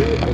Yeah.